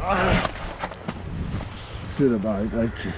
Ugh. To the bike, like.